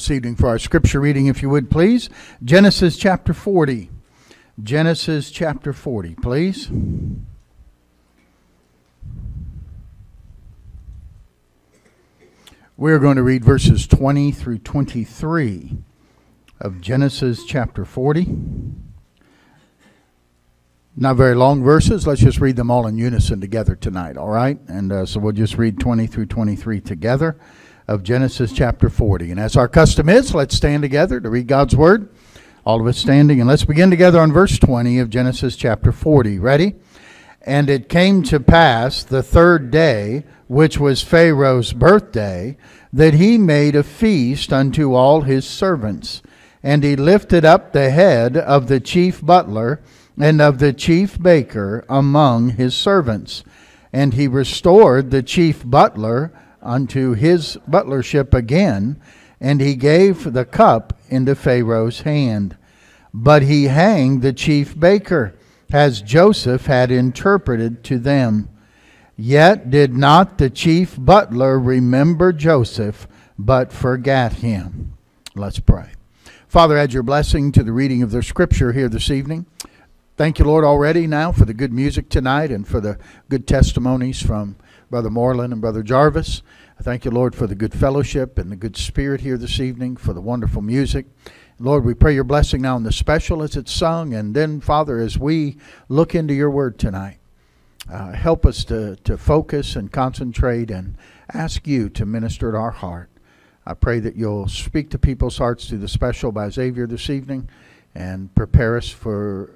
this evening for our scripture reading, if you would, please. Genesis chapter 40. Genesis chapter 40, please. We're going to read verses 20 through 23 of Genesis chapter 40. Not very long verses. Let's just read them all in unison together tonight, all right? And uh, so we'll just read 20 through 23 together of Genesis chapter 40. And as our custom is, let's stand together to read God's word. All of us standing. And let's begin together on verse 20 of Genesis chapter 40. Ready? And it came to pass the third day, which was Pharaoh's birthday, that he made a feast unto all his servants. And he lifted up the head of the chief butler and of the chief baker among his servants. And he restored the chief butler unto his butlership again, and he gave the cup into Pharaoh's hand. But he hanged the chief baker, as Joseph had interpreted to them. Yet did not the chief butler remember Joseph, but forgot him. Let's pray. Father, add your blessing to the reading of the scripture here this evening. Thank you, Lord, already now for the good music tonight and for the good testimonies from Brother Moreland and Brother Jarvis. I thank you, Lord, for the good fellowship and the good spirit here this evening, for the wonderful music. Lord, we pray your blessing now on the special as it's sung, and then, Father, as we look into your word tonight, uh, help us to, to focus and concentrate and ask you to minister to our heart. I pray that you'll speak to people's hearts through the special by Xavier this evening and prepare us for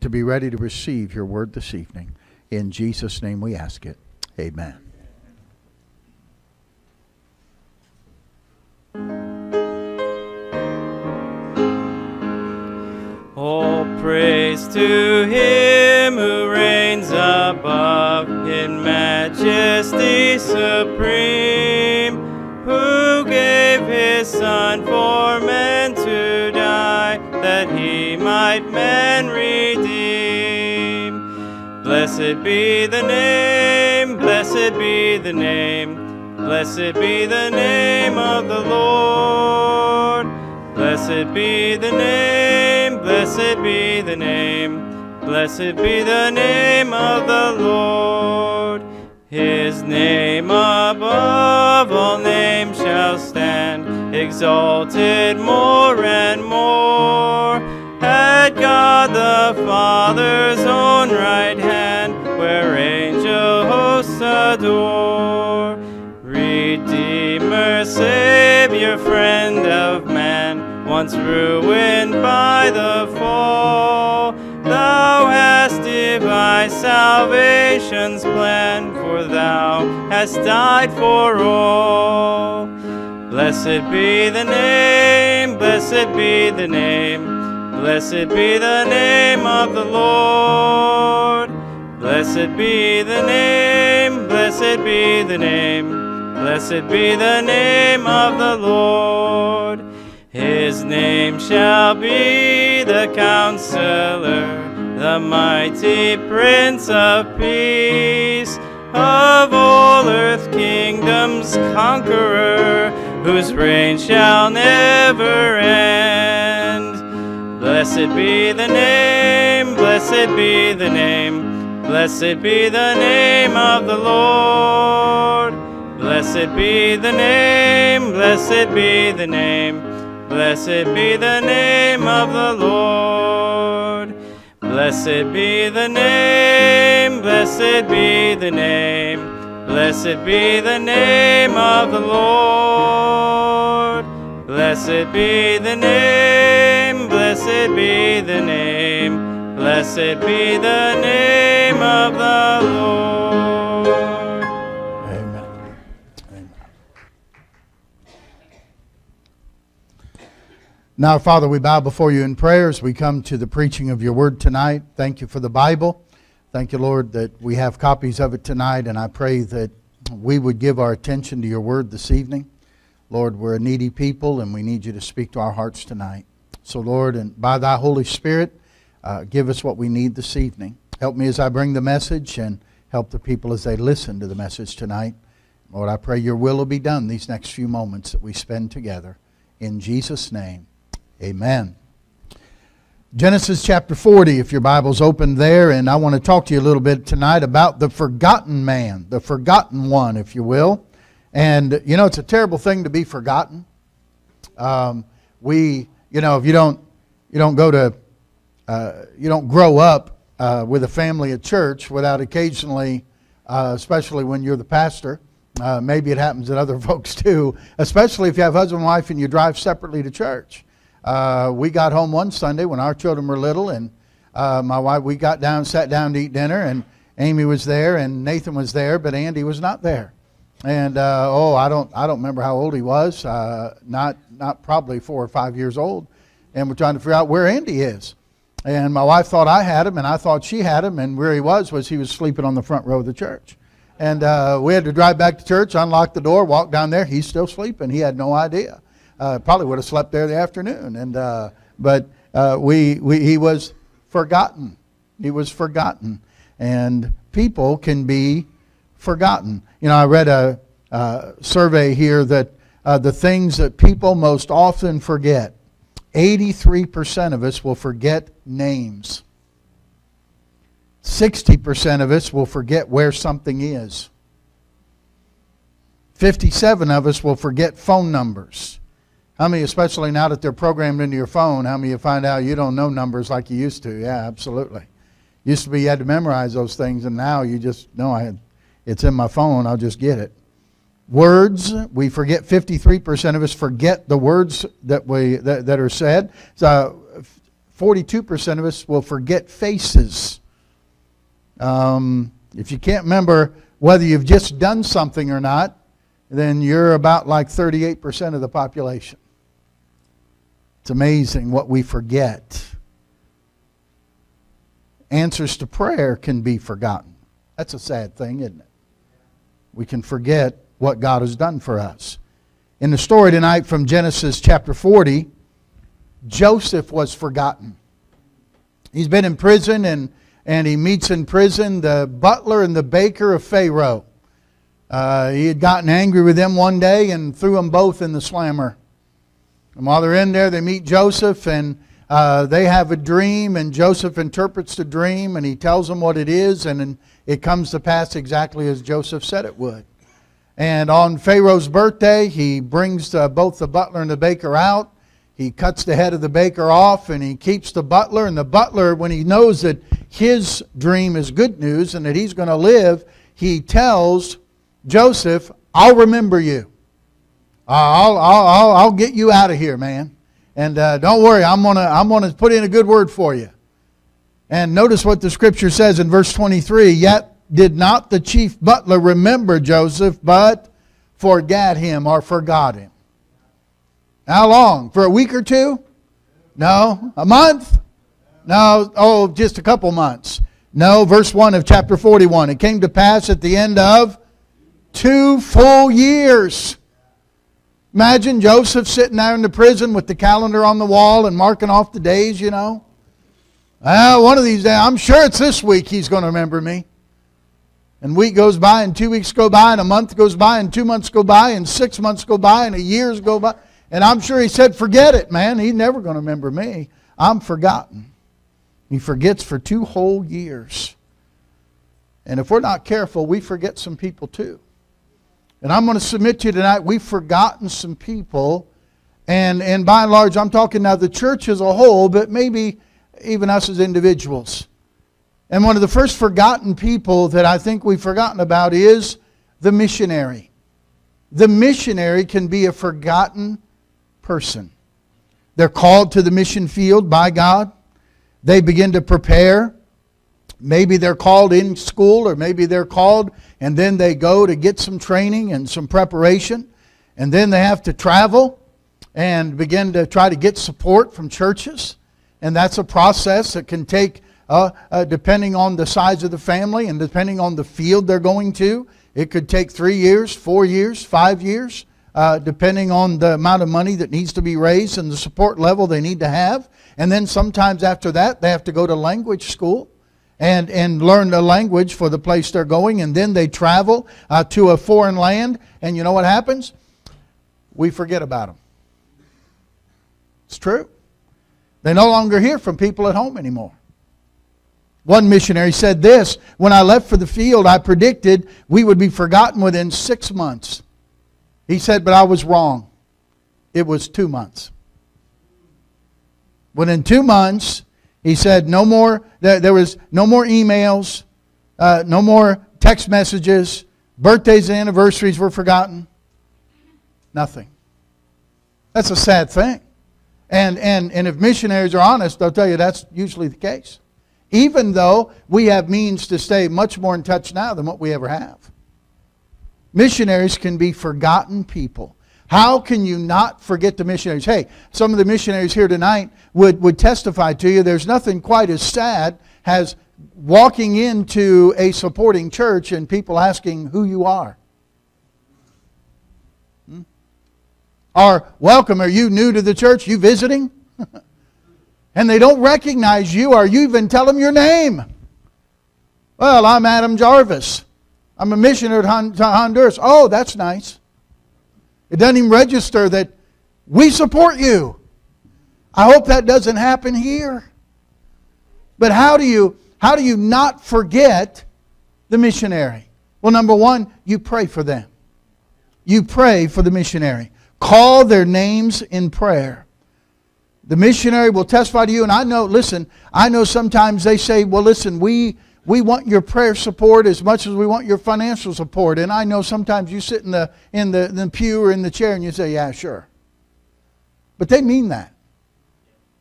to be ready to receive your word this evening. In Jesus' name we ask it. Amen. All praise to him who reigns above in majesty supreme, who gave his son for men to die, that he might men redeem. Blessed be the name, blessed be the name, blessed be the name of the Lord. Blessed be the name, blessed be the name, blessed be the name of the Lord. His name above all names shall stand, exalted more and more at God the Father's own right hand, where adore. Redeemer, Savior, friend of man, once ruined by the fall, thou hast devised salvation's plan, for thou hast died for all. Blessed be the name, blessed be the name Blessed be the name of the Lord. Blessed be the name, blessed be the name, blessed be the name of the Lord. His name shall be the counselor, the mighty Prince of Peace, of all earth kingdoms conqueror, whose reign shall never end. Blessed be the name, blessed be the name, blessed be the name of the Lord. Blessed be the name, blessed be the name, blessed be the name of the Lord. Blessed be the name, blessed be the name, blessed be the name of the Lord. Blessed be the name, blessed be the name, blessed be the name of the Lord. Amen. Amen. Now, Father, we bow before you in prayers. We come to the preaching of your word tonight. Thank you for the Bible. Thank you, Lord, that we have copies of it tonight, and I pray that we would give our attention to your word this evening. Lord, we're a needy people, and we need you to speak to our hearts tonight. So, Lord, and by thy Holy Spirit, uh, give us what we need this evening. Help me as I bring the message, and help the people as they listen to the message tonight. Lord, I pray your will will be done these next few moments that we spend together. In Jesus' name, amen. Genesis chapter 40, if your Bible's open there, and I want to talk to you a little bit tonight about the forgotten man, the forgotten one, if you will. And, you know, it's a terrible thing to be forgotten. Um, we, you know, if you don't, you don't go to, uh, you don't grow up uh, with a family at church without occasionally, uh, especially when you're the pastor, uh, maybe it happens to other folks too, especially if you have husband and wife and you drive separately to church. Uh, we got home one Sunday when our children were little, and my wife, we got down, sat down to eat dinner, and Amy was there, and Nathan was there, but Andy was not there. And oh, I don't, I don't remember how old he was. Not, not probably four or five years old. And we're trying to figure out where Andy is. And my wife thought I had him, and I thought she had him, and where he was was he was sleeping on the front row of the church. And uh, we had to drive back to church, unlock the door, walk down there. He's still sleeping. He had no idea. Uh, probably would have slept there the afternoon. And uh, but uh, we, we he was forgotten. He was forgotten, and people can be forgotten. You know, I read a, a survey here that uh, the things that people most often forget. 83% of us will forget names. 60% of us will forget where something is. 57 of us will forget phone numbers. How many, especially now that they're programmed into your phone, how many you find out you don't know numbers like you used to? Yeah, absolutely. Used to be you had to memorize those things, and now you just know I it's in my phone. I'll just get it. Words, we forget. 53% of us forget the words that we that, that are said. So, 42% of us will forget faces. Um, if you can't remember whether you've just done something or not, then you're about like 38% of the population. It's amazing what we forget. Answers to prayer can be forgotten. That's a sad thing, isn't it? We can forget what God has done for us. In the story tonight from Genesis chapter 40, Joseph was forgotten. He's been in prison and and he meets in prison the butler and the baker of Pharaoh. Uh, he had gotten angry with them one day and threw them both in the slammer. And while they're in there, they meet Joseph and uh, they have a dream, and Joseph interprets the dream and he tells them what it is, and it comes to pass exactly as Joseph said it would. And on Pharaoh's birthday, he brings uh, both the butler and the baker out. He cuts the head of the baker off and he keeps the butler. And the butler, when he knows that his dream is good news and that he's going to live, he tells Joseph, I'll remember you. I'll, I'll, I'll, I'll get you out of here, man. And uh, don't worry, I'm going to I'm gonna put in a good word for you. And notice what the scripture says in verse 23 Yet did not the chief butler remember Joseph, but forgot him or forgot him. How long? For a week or two? No. A month? No, oh, just a couple months. No, verse 1 of chapter 41. It came to pass at the end of two full years. Imagine Joseph sitting there in the prison with the calendar on the wall and marking off the days, you know. Well, one of these days, I'm sure it's this week he's going to remember me. And week goes by, and two weeks go by, and a month goes by, and two months go by, and six months go by, and a years go by. And I'm sure he said, Forget it, man. He's never going to remember me. I'm forgotten. He forgets for two whole years. And if we're not careful, we forget some people too. And I'm going to submit to you tonight, we've forgotten some people. And, and by and large, I'm talking now the church as a whole, but maybe even us as individuals. And one of the first forgotten people that I think we've forgotten about is the missionary. The missionary can be a forgotten person. They're called to the mission field by God. They begin to prepare. Maybe they're called in school, or maybe they're called and then they go to get some training and some preparation. And then they have to travel and begin to try to get support from churches. And that's a process that can take, uh, uh, depending on the size of the family and depending on the field they're going to, it could take three years, four years, five years, uh, depending on the amount of money that needs to be raised and the support level they need to have. And then sometimes after that, they have to go to language school. and, and learn the language for the place they're going, and then they travel uh, to a foreign land, and you know what happens? We forget about them. It's true. They no longer hear from people at home anymore. One missionary said this When I left for the field, I predicted we would be forgotten within six months. He said, But I was wrong. It was two months. Within two months, he said, No more, there, was no more emails, uh, no more text messages, birthdays and anniversaries were forgotten. Nothing. That's a sad thing. And, and, and if missionaries are honest, they'll tell you that's usually the case. Even though we have means to stay much more in touch now than what we ever have. Missionaries can be forgotten people. How can you not forget the missionaries? Hey, some of the missionaries here tonight would, would testify to you there's nothing quite as sad as walking into a supporting church and people asking who you are. Hmm? Or, welcome, are you new to the church? You visiting? and they don't recognize you or you even tell them your name. Well, I'm Adam Jarvis. I'm a missionary to Honduras. Oh, that's nice. It doesn't even register that we support you. I hope that doesn't happen here. But how do you how do you not forget the missionary? Well, number 1, you pray for them. You pray for the missionary. Call their names in prayer. The missionary will testify to you and I know listen, I know sometimes they say, "Well, listen, we we want your prayer support as much as we want your financial support. And I know sometimes you sit in the, in the, the pew or in the chair and you say, yeah, sure. But they mean that.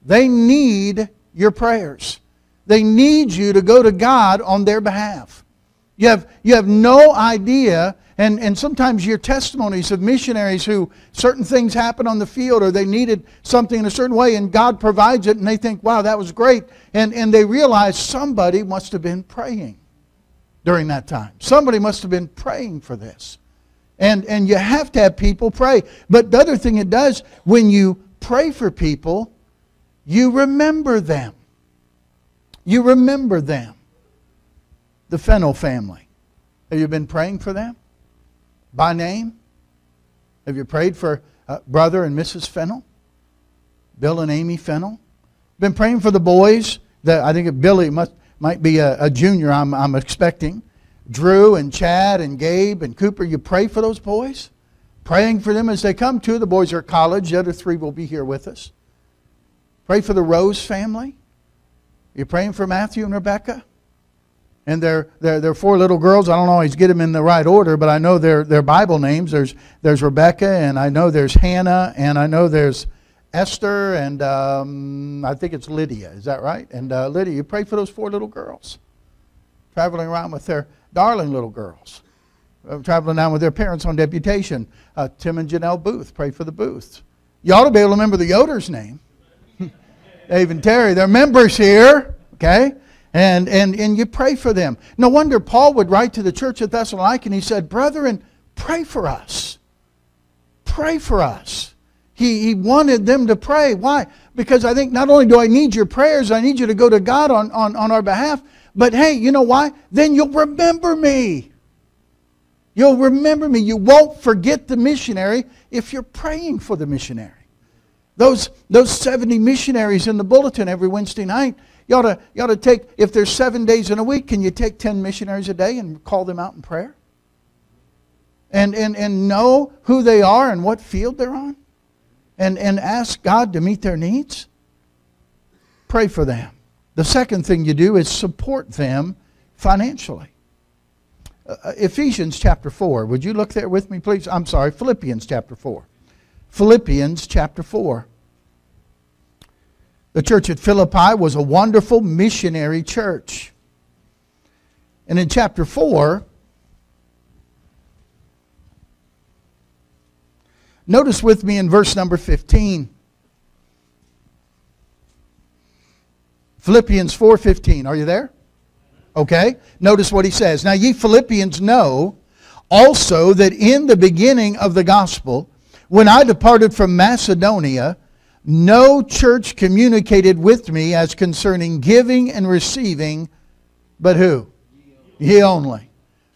They need your prayers. They need you to go to God on their behalf. You have, you have no idea and, and sometimes your testimonies of missionaries who certain things happen on the field or they needed something in a certain way and God provides it and they think, wow, that was great. And, and they realize somebody must have been praying during that time. Somebody must have been praying for this. And, and you have to have people pray. But the other thing it does, when you pray for people, you remember them. You remember them. The Fennel family. Have you been praying for them? By name? Have you prayed for uh, brother and Mrs. Fennel? Bill and Amy Fennel? Been praying for the boys. That I think Billy must, might be a, a junior, I'm, I'm expecting. Drew and Chad and Gabe and Cooper, you pray for those boys? Praying for them as they come. Two of the boys are at college, the other three will be here with us. Pray for the Rose family. You praying for Matthew and Rebecca? And they're, they're, they're four little girls. I don't always get them in the right order, but I know their, their Bible names. There's, there's Rebecca, and I know there's Hannah, and I know there's Esther, and um, I think it's Lydia. Is that right? And uh, Lydia, you pray for those four little girls traveling around with their darling little girls, uh, traveling down with their parents on deputation. Uh, Tim and Janelle Booth, pray for the Booths. You ought to be able to remember the Yoder's name. Dave and Terry, they're members here, okay? And, and, and you pray for them. No wonder Paul would write to the church at Thessalonica and he said, Brethren, pray for us. Pray for us. He, he wanted them to pray. Why? Because I think not only do I need your prayers, I need you to go to God on, on, on our behalf, but hey, you know why? Then you'll remember me. You'll remember me. You won't forget the missionary if you're praying for the missionary. Those, those 70 missionaries in the bulletin every Wednesday night, you ought, to, you ought to take, if there's seven days in a week, can you take 10 missionaries a day and call them out in prayer? And, and, and know who they are and what field they're on? And, and ask God to meet their needs? Pray for them. The second thing you do is support them financially. Uh, uh Ephesians chapter 4. Would you look there with me, please? I'm sorry, Philippians chapter 4. Philippians chapter 4. The church at Philippi was a wonderful missionary church. And in chapter 4, notice with me in verse number 15. Philippians 4:15. Are you there? Okay. Notice what he says. Now ye Philippians know also that in the beginning of the gospel, when I departed from Macedonia, no church communicated with me as concerning giving and receiving but who? Ye only.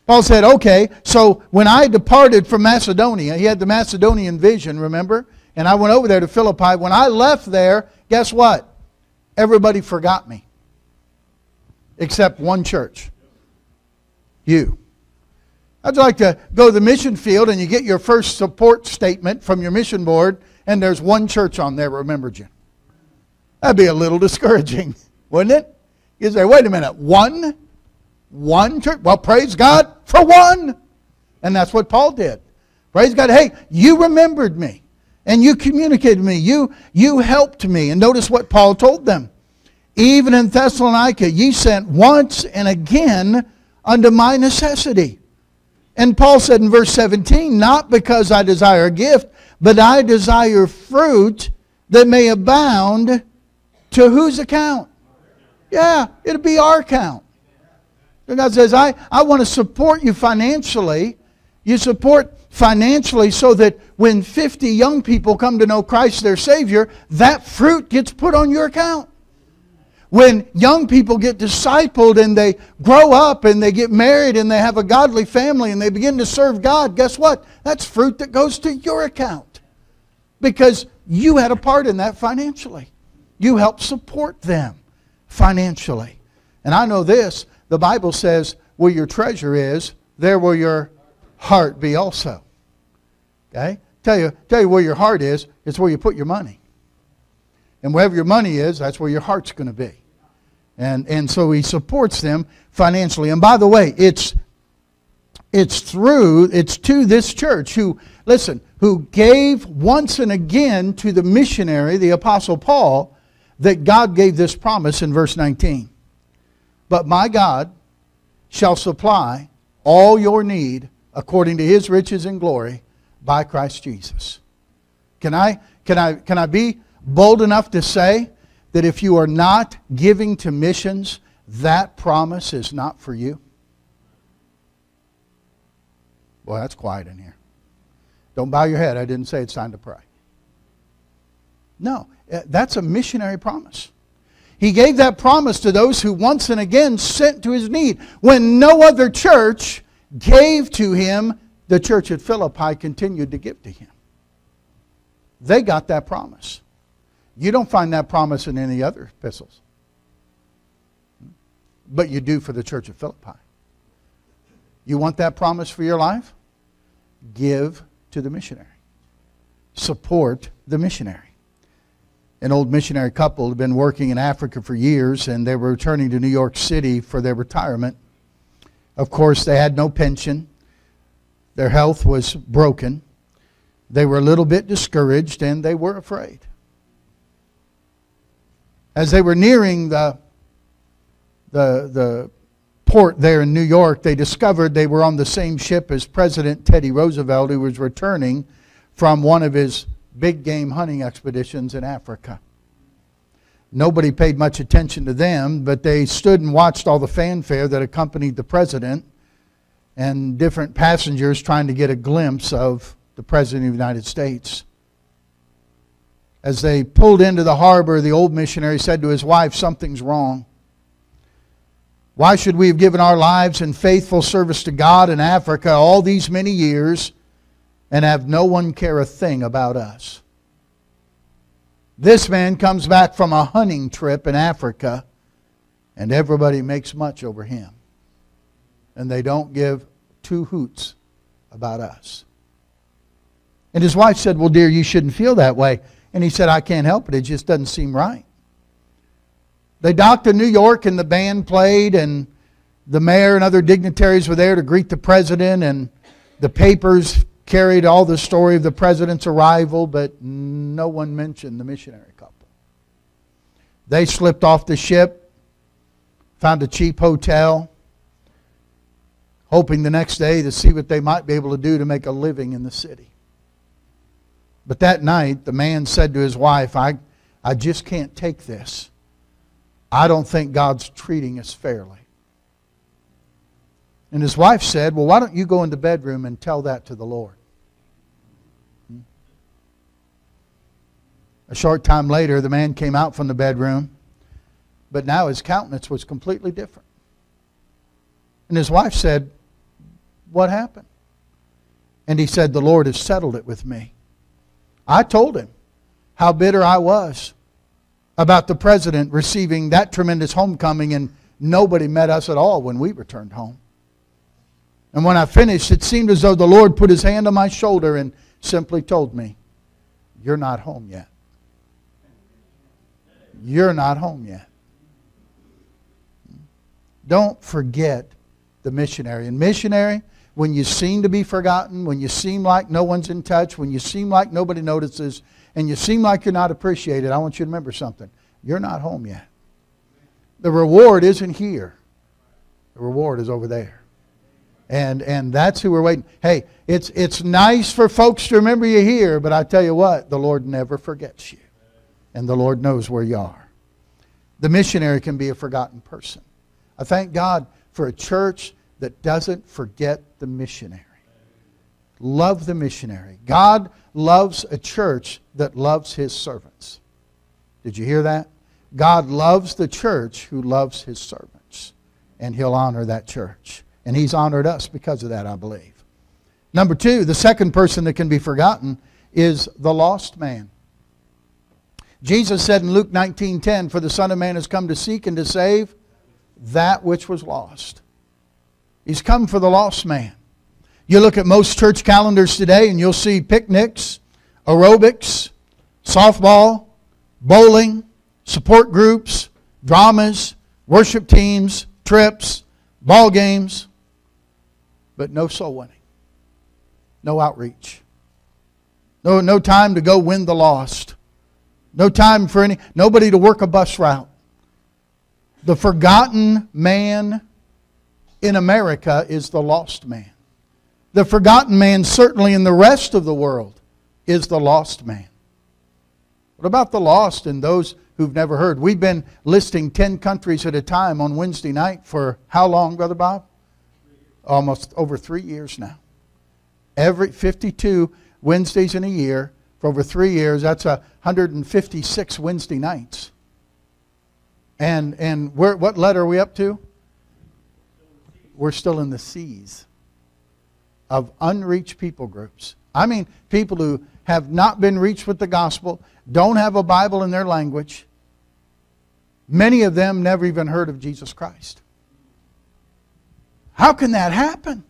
Paul said, okay, so when I departed from Macedonia, he had the Macedonian vision, remember? And I went over there to Philippi. When I left there, guess what? Everybody forgot me. Except one church. You. I'd like to go to the mission field and you get your first support statement from your mission board and there's one church on there remembered you. That'd be a little discouraging, wouldn't it? You say, wait a minute, one? One church? Well, praise God for one. And that's what Paul did. Praise God. Hey, you remembered me and you communicated me. You, you helped me. And notice what Paul told them. Even in Thessalonica, ye sent once and again unto my necessity. And Paul said in verse 17, Not because I desire a gift, but I desire fruit that may abound to whose account? Yeah, it'll be our account. And God says, I, I want to support you financially. You support financially so that when 50 young people come to know Christ their Savior, that fruit gets put on your account. When young people get discipled and they grow up and they get married and they have a godly family and they begin to serve God, guess what? That's fruit that goes to your account. Because you had a part in that financially. You helped support them financially. And I know this the Bible says, where your treasure is, there will your heart be also. Okay? Tell you, tell you where your heart is, it's where you put your money. And wherever your money is, that's where your heart's going to be. And, and so he supports them financially. And by the way, it's, it's through, it's to this church who, listen, who gave once and again to the missionary, the Apostle Paul, that God gave this promise in verse 19. But my God shall supply all your need according to his riches and glory by Christ Jesus. Can I, can I, can I be bold enough to say that if you are not giving to missions, that promise is not for you? Boy, that's quiet in here. Don't bow your head. I didn't say it's time to pray. No, eh, that's a missionary promise. He gave that promise to those who once and again sent to his need. When no other church gave to him, the church at Philippi continued to give to him. They got that promise. You don't find that promise in any other epistles. But you do for the church of Philippi. You want that promise for your life? Give to the missionary. Support the missionary. An old missionary couple had been working in Africa for years and they were returning to New York City for their retirement. Of course, they had no pension. Their health was broken. They were a little bit discouraged and they were afraid. As they were nearing the, the, the port there in New York, they discovered they were on the same ship as President Teddy Roosevelt, who was returning from one of his big game hunting expeditions in Africa. Nobody paid much attention to them, but they stood and watched all the fanfare that accompanied the president and different passengers trying to get a glimpse of the President of the United States. As they pulled into the harbor, the old missionary said to his wife, Something's wrong. Why should we have given our lives in faithful service to God in Africa all these many years and have no one care a thing about us? This man comes back from a hunting trip in Africa and everybody makes much over him. And they don't give two hoots about us. And his wife said, Well, dear, you shouldn't feel that way. And he said, I can't help it. It just doesn't seem right. They docked in New York and the band played, and the mayor and other dignitaries were there to greet the president, and the papers carried all the story of the president's arrival, but no one mentioned the missionary couple. They slipped off the ship, found a cheap hotel, hoping the next day to see what they might be able to do to make a living in the city. But that night, the man said to his wife, I, I just can't take this. I don't think God's treating us fairly. And his wife said, Well, why don't you go in the bedroom and tell that to the Lord? A short time later, the man came out from the bedroom, but now his countenance was completely different. And his wife said, What happened? And he said, The Lord has settled it with me. I told him how bitter I was about the president receiving that tremendous homecoming, and nobody met us at all when we returned home. And when I finished, it seemed as though the Lord put his hand on my shoulder and simply told me, You're not home yet. You're not home yet. Don't forget the missionary. And missionary, when you seem to be forgotten, when you seem like no one's in touch, when you seem like nobody notices, and you seem like you're not appreciated, I want you to remember something. You're not home yet. The reward isn't here. The reward is over there. And, and that's who we're waiting. Hey, it's, it's nice for folks to remember you here, but I tell you what, the Lord never forgets you. And the Lord knows where you are. The missionary can be a forgotten person. I thank God for a church that doesn't forget the missionary. Love the missionary. God loves a church that loves his servants. Did you hear that? God loves the church who loves his servants, and he'll honor that church. And he's honored us because of that, I believe. Number two, the second person that can be forgotten is the lost man. Jesus said in Luke 19:10, "For the Son of Man has come to seek and to save that which was lost." He's come for the lost man. You look at most church calendars today and you'll see picnics, aerobics, softball, bowling, support groups, dramas, worship teams, trips, ball games, but no soul winning, no outreach, no, no time to go win the lost, no time for any, nobody to work a bus route. The forgotten man in America is the lost man. The forgotten man, certainly in the rest of the world, is the lost man. What about the lost and those who've never heard? We've been listing 10 countries at a time on Wednesday night for how long, Brother Bob? Almost over three years now. Every 52 Wednesdays in a year for over three years, that's 156 Wednesday nights. And, and where, what letter are we up to? we're still in the C's of unreached people groups. I mean, people who have not been reached with the gospel, don't have a Bible in their language. Many of them never even heard of Jesus Christ. How can that happen?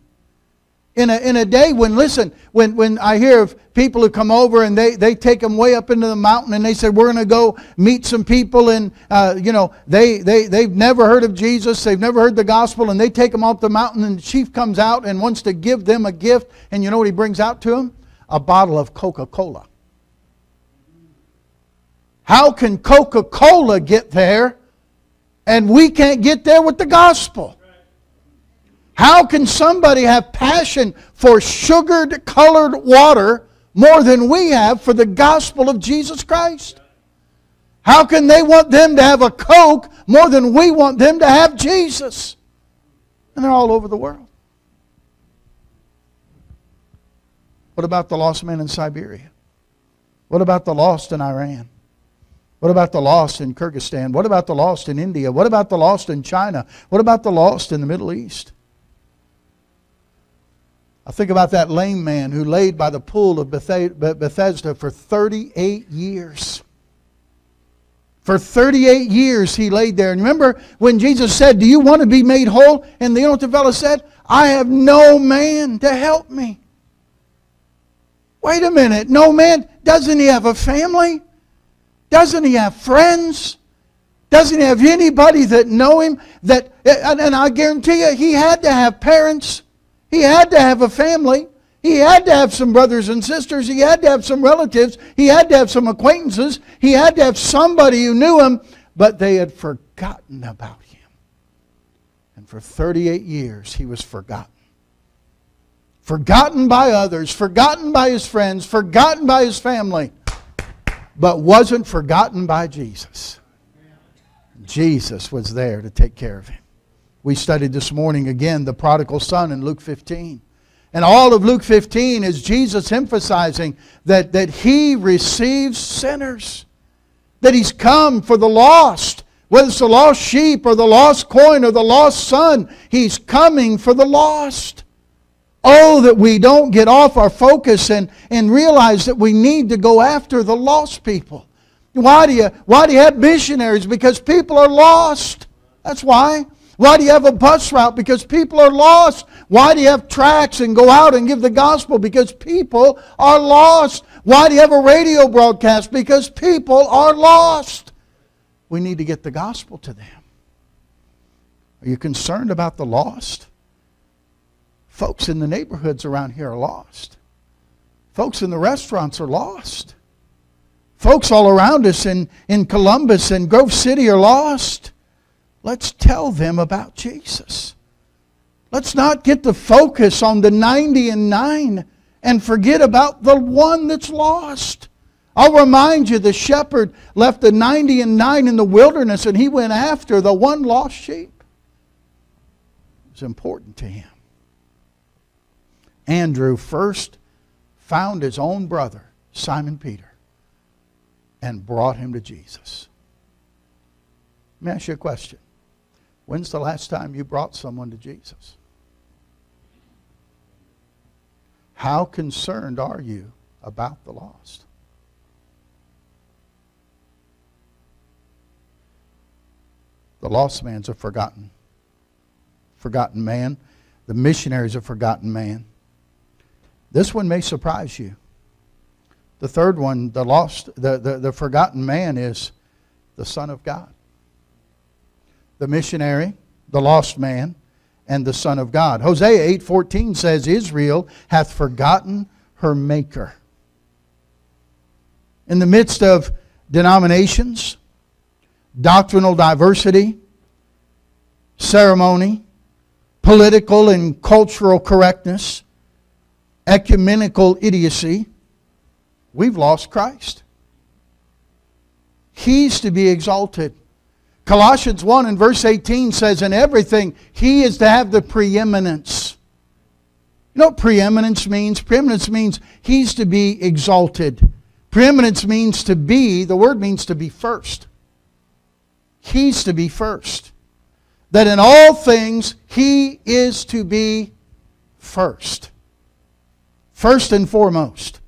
In a, in a day when, listen, when, when I hear of people who come over and they, they take them way up into the mountain and they say, we're going to go meet some people and, uh, you know, they, they, they've never heard of Jesus, they've never heard the gospel, and they take them off the mountain and the chief comes out and wants to give them a gift. And you know what he brings out to them? A bottle of Coca-Cola. How can Coca-Cola get there and we can't get there with the gospel? How can somebody have passion for sugared colored water more than we have for the gospel of Jesus Christ? How can they want them to have a Coke more than we want them to have Jesus? And they're all over the world. What about the lost men in Siberia? What about the lost in Iran? What about the lost in Kyrgyzstan? What about the lost in India? What about the lost in China? What about the lost in the Middle East? I think about that lame man who laid by the pool of Bethesda for 38 years. For 38 years he laid there. And remember when Jesus said, Do you want to be made whole? And the what fellow said? I have no man to help me. Wait a minute. No man? Doesn't he have a family? Doesn't he have friends? Doesn't he have anybody that know him? That and I guarantee you he had to have parents. He had to have a family. He had to have some brothers and sisters. He had to have some relatives. He had to have some acquaintances. He had to have somebody who knew him, but they had forgotten about him. And for 38 years, he was forgotten. Forgotten by others, forgotten by his friends, forgotten by his family, but wasn't forgotten by Jesus. Jesus was there to take care of him. We studied this morning again the prodigal son in Luke 15. And all of Luke 15 is Jesus emphasizing that, that he receives sinners, that he's come for the lost. Whether it's the lost sheep or the lost coin or the lost son, He's coming for the lost. Oh, that we don't get off our focus and, and realize that we need to go after the lost people. Why do, you, why do you have missionaries? Because people are lost. That's why. Why do you have a bus route? Because people are lost. Why do you have tracts and go out and give the gospel? Because people are lost. Why do you have a radio broadcast? Because people are lost. We need to get the gospel to them. Are you concerned about the lost? Folks in the neighborhoods around here are lost. Folks in the restaurants are lost. Folks all around us in, in Columbus and Grove City are lost. Let's tell them about Jesus. Let's not get the focus on the 90 and 9 and forget about the one that's lost. I'll remind you the shepherd left the 90 and 9 in the wilderness and he went after the one lost sheep. It was important to him. Andrew first found his own brother, Simon Peter, and brought him to Jesus. Let me ask you a question. When's the last time you brought someone to Jesus? How concerned are you about the lost? The lost man's a forgotten, forgotten man. The missionary's a forgotten man. This one may surprise you. The third one, the lost, the, the, the forgotten man is the Son of God. The missionary, the lost man, and the Son of God. Hosea 8:14 says, Israel hath forgotten her maker. In the midst of denominations, doctrinal diversity, ceremony, political and cultural correctness, ecumenical idiocy, we've lost Christ. He's to be exalted. Colossians 1 and verse 18 says, In everything, He is to have the preeminence. You know what preeminence means? Preeminence means He's to be exalted. Preeminence means to be, the word means to be first. He's to be first. That in all things, He is to be first. First and foremost.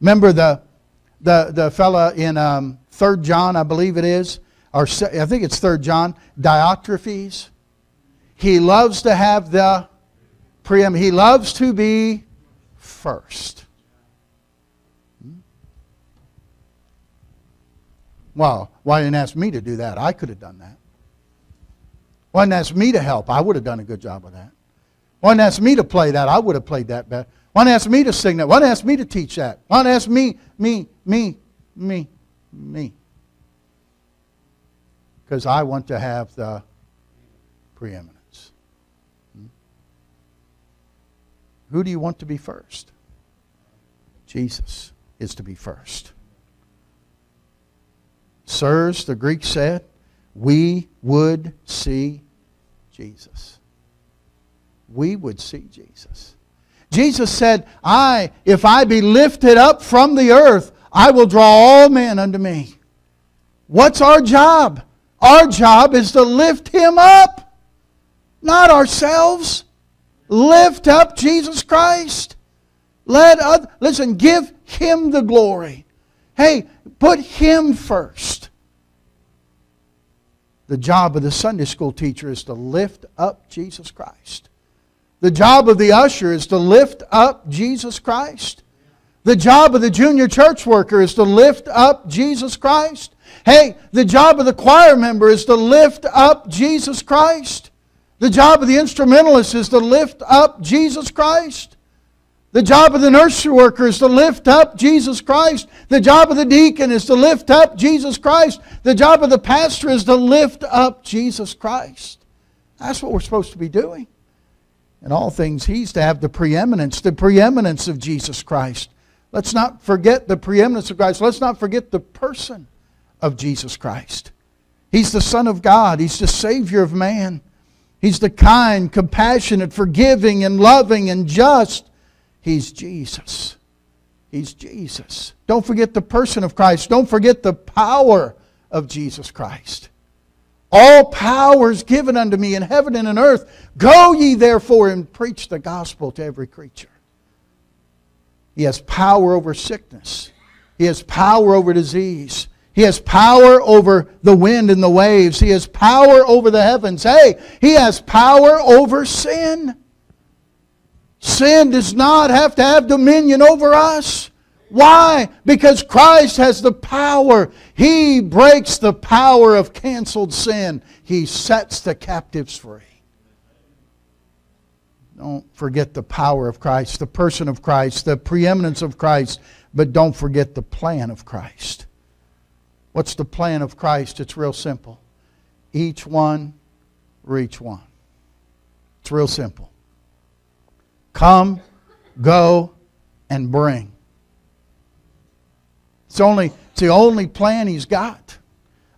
Remember the, the, the fella in um, 3 John, I believe it is, or I think it's 3 John, Diotrephes. He loves to have the preeminence. He loves to be first. Hmm? Well, why didn't ask me to do that? I could have done that. Why didn't ask me to help? I would have done a good job of that. Why didn't ask me to play that? I would have played that better. Why didn't ask me to sing that? Why didn't ask me to teach that? Why didn't ask me, me, me, me, me? Because I want to have the preeminence. Hmm? Who do you want to be first? Jesus is to be first. Sirs, the Greek said, we would see Jesus. We would see Jesus. Jesus said, I, if I be lifted up from the earth, I will draw all men unto me. What's our job? Our job is to lift him up, not ourselves. Lift up Jesus Christ. Let other, listen, give him the glory. Hey, put him first. The job of the Sunday school teacher is to lift up Jesus Christ. The job of the usher is to lift up Jesus Christ. The job of the junior church worker is to lift up Jesus Christ. Hey, the job of the choir member is to lift up Jesus Christ. The job of the instrumentalist is to lift up Jesus Christ. The job of the nursery worker is to lift up Jesus Christ. The job of the deacon is to lift up Jesus Christ. The job of the pastor is to lift up Jesus Christ. That's what we're supposed to be doing. In all things, he's to have the preeminence, the preeminence of Jesus Christ. Let's not forget the preeminence of Christ. Let's not forget the person of Jesus Christ. He's the Son of God, He's the Savior of man. He's the kind, compassionate, forgiving, and loving and just. He's Jesus. He's Jesus. Don't forget the person of Christ. Don't forget the power of Jesus Christ. All power is given unto me in heaven and in earth. Go ye therefore and preach the gospel to every creature. He has power over sickness. He has power over disease. He has power over the wind and the waves. He has power over the heavens. Hey, he has power over sin. Sin does not have to have dominion over us. Why? Because Christ has the power. He breaks the power of canceled sin. He sets the captives free. Don't forget the power of Christ, the person of Christ, the preeminence of Christ, but don't forget the plan of Christ. What's the plan of Christ? It's real simple. Each one reach one. It's real simple. Come, go, and bring. It's only it's the only plan he's got.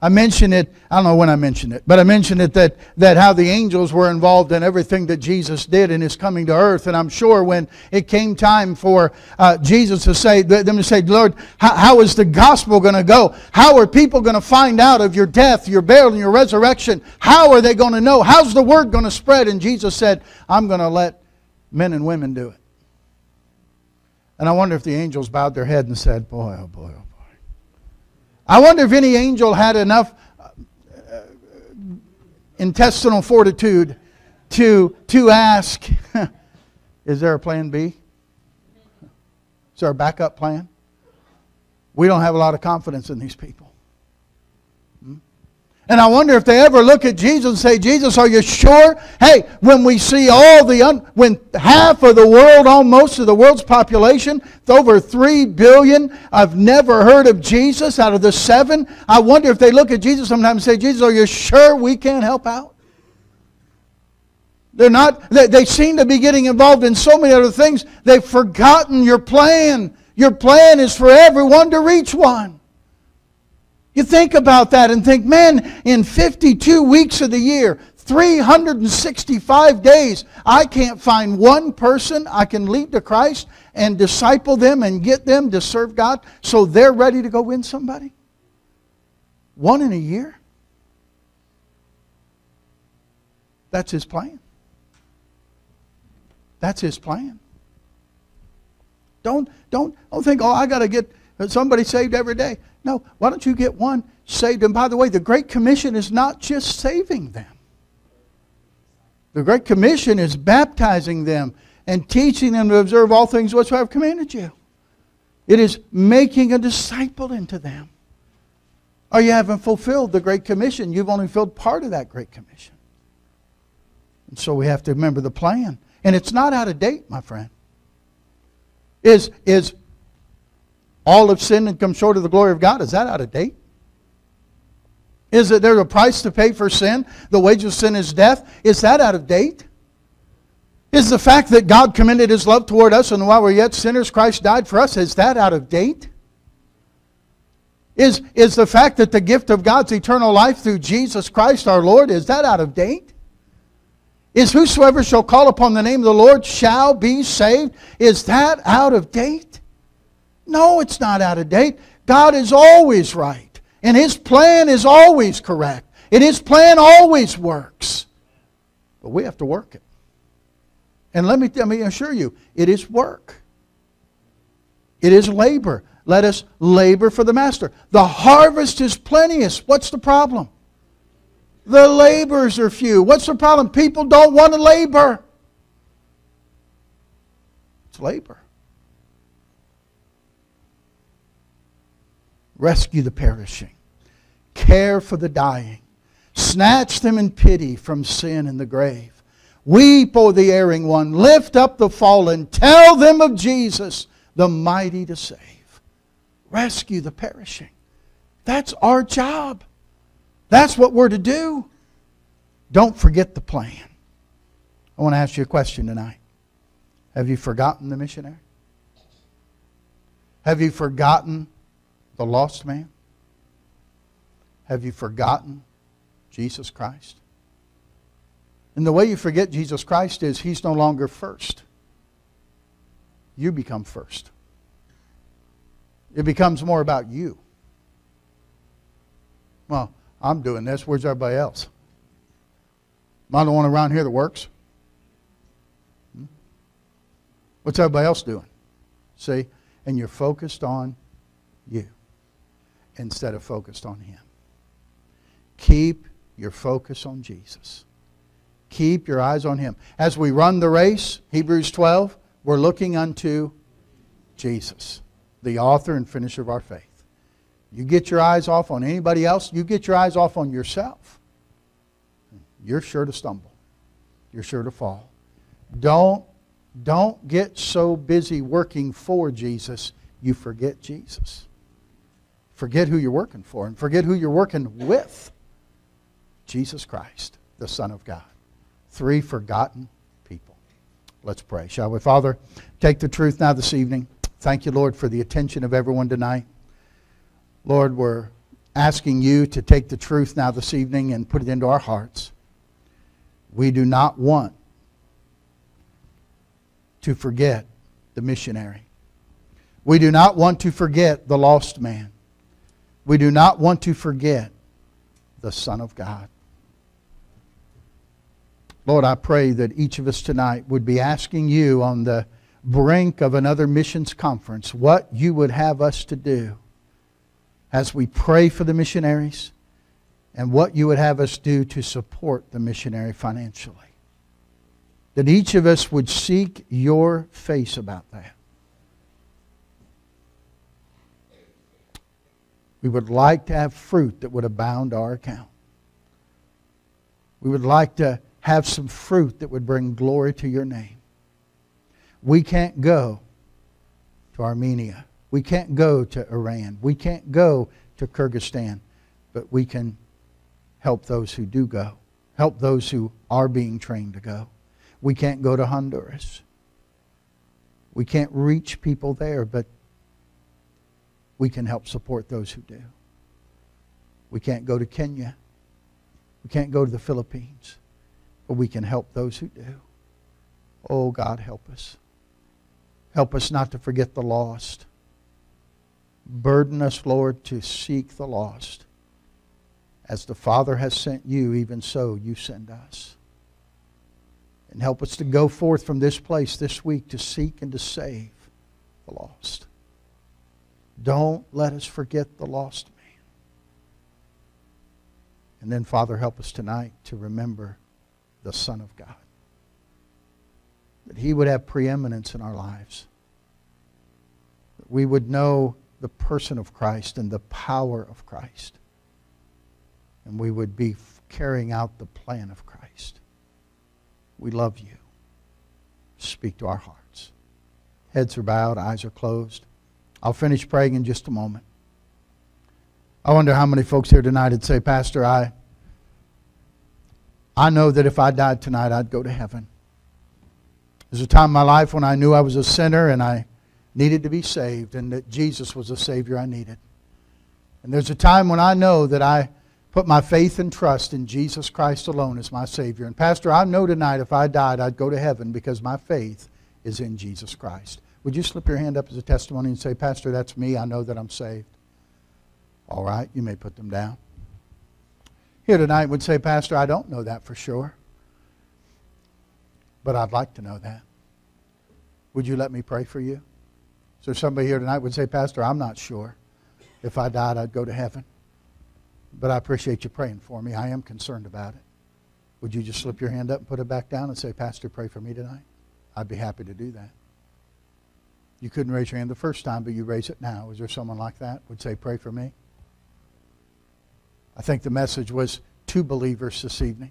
I mentioned it, I don't know when I mentioned it, but I mentioned it that, that how the angels were involved in everything that Jesus did in his coming to earth. And I'm sure when it came time for uh, Jesus to say, them to say, Lord, how, how is the gospel going to go? How are people going to find out of your death, your burial, and your resurrection? How are they going to know? How's the word going to spread? And Jesus said, I'm going to let men and women do it. And I wonder if the angels bowed their head and said, Boy, oh boy, oh boy. I wonder if any angel had enough uh, intestinal fortitude to, to ask, is there a plan B? Is there a backup plan? We don't have a lot of confidence in these people. And I wonder if they ever look at Jesus and say, Jesus, are you sure? Hey, when we see all the, un- when half of the world, almost of the world's population, over 3 billion, I've never heard of Jesus out of the seven. I wonder if they look at Jesus sometimes and say, Jesus, are you sure we can't help out? They're not, they, they seem to be getting involved in so many other things. They've forgotten your plan. Your plan is for everyone to reach one. You think about that and think, man, in 52 weeks of the year, 365 days, I can't find one person I can lead to Christ and disciple them and get them to serve God so they're ready to go win somebody? One in a year? That's his plan. That's his plan. Don't, don't, don't think, oh, I got to get somebody saved every day. No, why don't you get one saved? And by the way, the Great Commission is not just saving them. The Great Commission is baptizing them and teaching them to observe all things whatsoever I've commanded you. It is making a disciple into them. Or you haven't fulfilled the Great Commission. You've only filled part of that Great Commission. And so we have to remember the plan. And it's not out of date, my friend. Is, is all have sinned and come short of the glory of God. Is that out of date? Is it there a price to pay for sin? The wage of sin is death. Is that out of date? Is the fact that God commended his love toward us and while we're yet sinners, Christ died for us, is that out of date? Is, is the fact that the gift of God's eternal life through Jesus Christ our Lord, is that out of date? Is whosoever shall call upon the name of the Lord shall be saved? Is that out of date? No, it's not out of date. God is always right. And His plan is always correct. And His plan always works. But we have to work it. And let me, let me assure you, it is work. It is labor. Let us labor for the master. The harvest is plenteous. What's the problem? The laborers are few. What's the problem? People don't want to labor. It's labor. Rescue the perishing, care for the dying, snatch them in pity from sin and the grave. Weep, O the erring one, lift up the fallen, tell them of Jesus, the mighty to save. Rescue the perishing. That's our job. That's what we're to do. Don't forget the plan. I want to ask you a question tonight. Have you forgotten the missionary? Have you forgotten the lost man? Have you forgotten Jesus Christ? And the way you forget Jesus Christ is he's no longer first. You become first. It becomes more about you. Well, I'm doing this. Where's everybody else? Am I the one around here that works? Hmm? What's everybody else doing? See? And you're focused on you instead of focused on Him. Keep your focus on Jesus. Keep your eyes on Him. As we run the race, Hebrews 12, we're looking unto Jesus, the author and finisher of our faith. You get your eyes off on anybody else, you get your eyes off on yourself, you're sure to stumble. You're sure to fall. Don't, don't get so busy working for Jesus, you forget Jesus. Forget who you're working for and forget who you're working with. Jesus Christ, the Son of God. Three forgotten people. Let's pray, shall we? Father, take the truth now this evening. Thank you, Lord, for the attention of everyone tonight. Lord, we're asking you to take the truth now this evening and put it into our hearts. We do not want to forget the missionary. We do not want to forget the lost man. We do not want to forget the Son of God. Lord, I pray that each of us tonight would be asking you on the brink of another missions conference what you would have us to do as we pray for the missionaries and what you would have us do to support the missionary financially. That each of us would seek your face about that. We would like to have fruit that would abound our account. We would like to have some fruit that would bring glory to your name. We can't go to Armenia. We can't go to Iran. We can't go to Kyrgyzstan. But we can help those who do go, help those who are being trained to go. We can't go to Honduras. We can't reach people there, but we can help support those who do. We can't go to Kenya. We can't go to the Philippines but we can help those who do. Oh, God, help us. Help us not to forget the lost. Burden us, Lord, to seek the lost. As the Father has sent you, even so you send us. And help us to go forth from this place this week to seek and to save the lost. Don't let us forget the lost man. And then, Father, help us tonight to remember the Son of God. That He would have preeminence in our lives. That we would know the person of Christ and the power of Christ. And we would be carrying out the plan of Christ. We love you. Speak to our hearts. Heads are bowed, eyes are closed. I'll finish praying in just a moment. I wonder how many folks here tonight would say, Pastor, I I know that if I died tonight, I'd go to heaven. There's a time in my life when I knew I was a sinner and I needed to be saved and that Jesus was the Savior I needed. And there's a time when I know that I put my faith and trust in Jesus Christ alone as my Savior. And, Pastor, I know tonight if I died, I'd go to heaven because my faith is in Jesus Christ. Would you slip your hand up as a testimony and say, Pastor, that's me. I know that I'm saved. All right, you may put them down here tonight would say, Pastor, I don't know that for sure. But I'd like to know that. Would you let me pray for you? So somebody here tonight would say, Pastor, I'm not sure. If I died, I'd go to heaven. But I appreciate you praying for me. I am concerned about it. Would you just slip your hand up and put it back down and say, Pastor, pray for me tonight? I'd be happy to do that. You couldn't raise your hand the first time, but you raise it now. Is there someone like that would say, pray for me? I think the message was to believers this evening.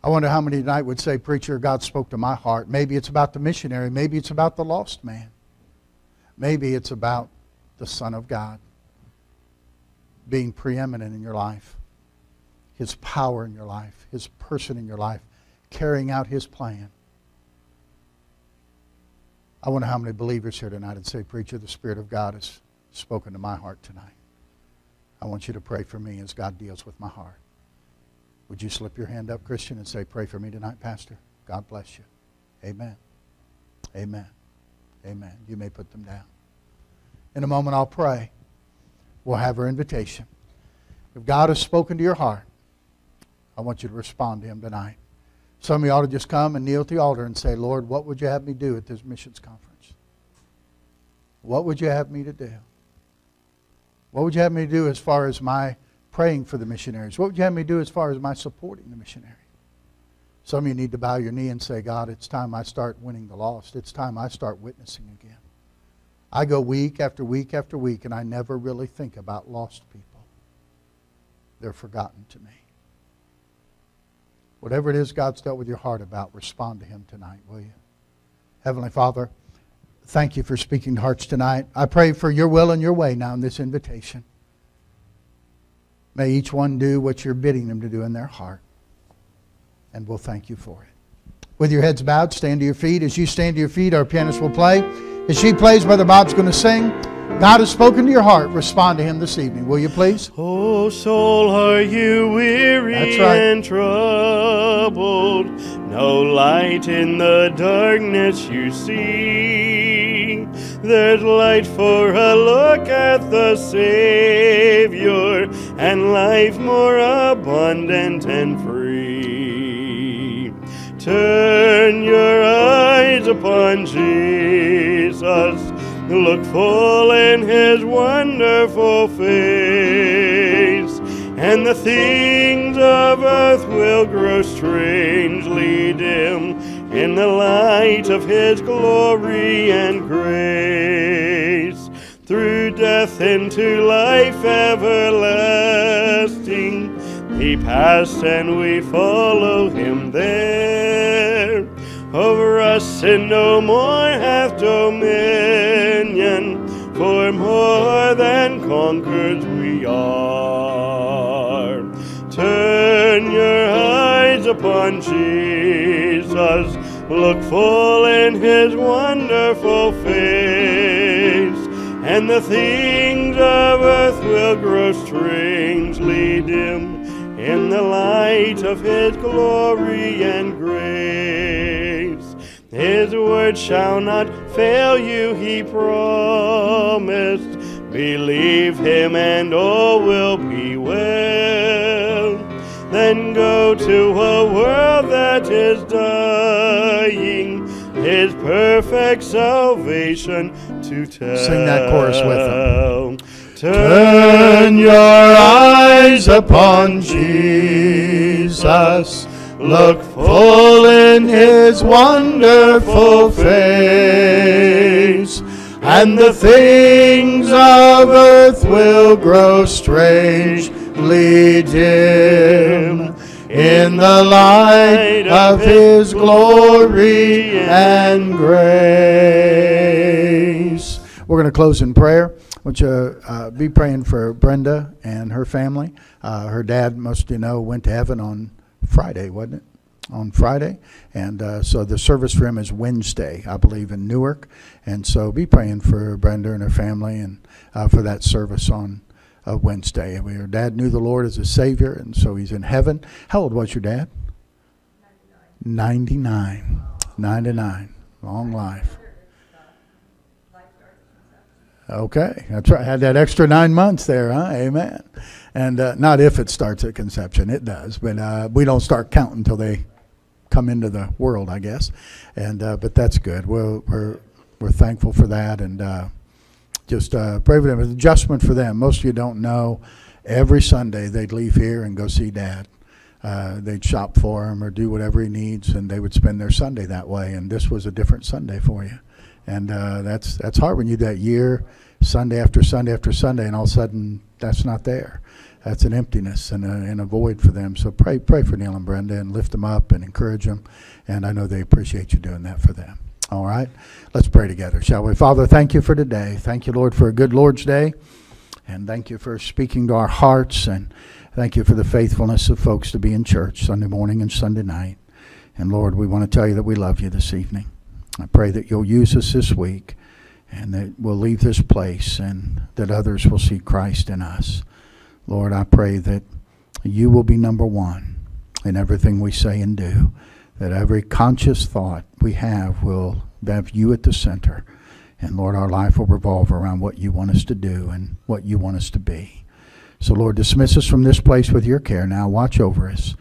I wonder how many tonight would say, Preacher, God spoke to my heart. Maybe it's about the missionary. Maybe it's about the lost man. Maybe it's about the Son of God being preeminent in your life, His power in your life, His person in your life, carrying out His plan. I wonder how many believers here tonight would say, Preacher, the Spirit of God has spoken to my heart tonight. I want you to pray for me as God deals with my heart. Would you slip your hand up, Christian, and say, Pray for me tonight, Pastor? God bless you. Amen. Amen. Amen. You may put them down. In a moment, I'll pray. We'll have our invitation. If God has spoken to your heart, I want you to respond to Him tonight. Some of you ought to just come and kneel at the altar and say, Lord, what would you have me do at this missions conference? What would you have me to do? What would you have me do as far as my praying for the missionaries? What would you have me do as far as my supporting the missionaries? Some of you need to bow your knee and say, God, it's time I start winning the lost. It's time I start witnessing again. I go week after week after week, and I never really think about lost people. They're forgotten to me. Whatever it is God's dealt with your heart about, respond to Him tonight, will you? Heavenly Father, thank you for speaking to hearts tonight. I pray for your will and your way now in this invitation. May each one do what you're bidding them to do in their heart. And we'll thank you for it. With your heads bowed, stand to your feet. As you stand to your feet, our pianist will play. As she plays, Brother Bob's going to sing. God has spoken to your heart. Respond to him this evening, will you please? Oh, soul, are you weary That's right. and troubled? No light in the darkness you see. There's light for a look at the Savior, and life more abundant and free. Turn your eyes upon Jesus. Look full in his wonderful face, and the things of earth will grow strangely dim in the light of his glory and grace. Through death into life everlasting, he passed and we follow him there. Over us sin no more hath dominion, for more than conquerors we are. Turn your eyes upon Jesus, look full in his wonderful face, and the things of earth will grow strangely dim in the light of his glory and grace. His word shall not fail you, he promised. Believe him and all will be well. Then go to a world that is dying, his perfect salvation to tell. Sing that chorus with them. Turn your eyes upon Jesus. Full in his wonderful face, and the things of earth will grow strangely dim in the light of his glory and grace. We're going to close in prayer. Want you uh, be praying for Brenda and her family. Uh, her dad, most of you know, went to heaven on Friday, wasn't it? On Friday. And uh, so the service for him is Wednesday, I believe, in Newark. And so be praying for Brenda and her family and uh, for that service on uh, Wednesday. And Her dad knew the Lord as a Savior, and so he's in heaven. How old was your dad? 99. 99. Long life. Okay, that's right. Had that extra nine months there, huh? Amen. And uh, not if it starts at conception, it does, but uh, we don't start counting until they come into the world, I guess. And uh, but that's good. We're we're we're thankful for that, and uh, just uh, pray for them. Adjustment for them. Most of you don't know. Every Sunday they'd leave here and go see Dad. Uh, they'd shop for him or do whatever he needs, and they would spend their Sunday that way. And this was a different Sunday for you and uh, that's that's hard when you do that year, Sunday after Sunday after Sunday, and all of a sudden that's not there. That's an emptiness and a, and a void for them. So pray pray for Neil and Brenda and lift them up and encourage them, and I know they appreciate you doing that for them. All right, let's pray together, shall we? Father, thank you for today. Thank you, Lord, for a good Lord's Day, and thank you for speaking to our hearts, and thank you for the faithfulness of folks to be in church Sunday morning and Sunday night. And Lord, we want to tell you that we love you this evening. I pray that you'll use us this week and that we'll leave this place and that others will see Christ in us. Lord, I pray that you will be number one in everything we say and do, that every conscious thought we have will have you at the center. And Lord, our life will revolve around what you want us to do and what you want us to be. So, Lord, dismiss us from this place with your care. Now, watch over us.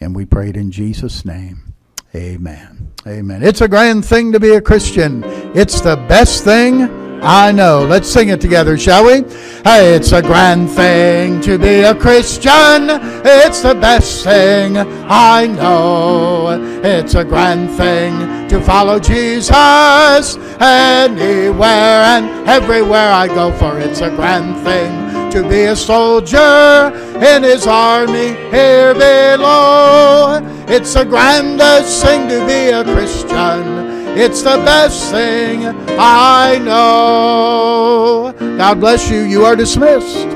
And we pray it in Jesus' name. Amen. Amen. It's a grand thing to be a Christian. It's the best thing I know. Let's sing it together, shall we? Hey, it's a grand thing to be a Christian. It's the best thing I know. It's a grand thing to follow Jesus anywhere and everywhere I go, for it's a grand thing to be a soldier in his army here below. It's the grandest thing to be a Christian. It's the best thing I know. God bless you. You are dismissed.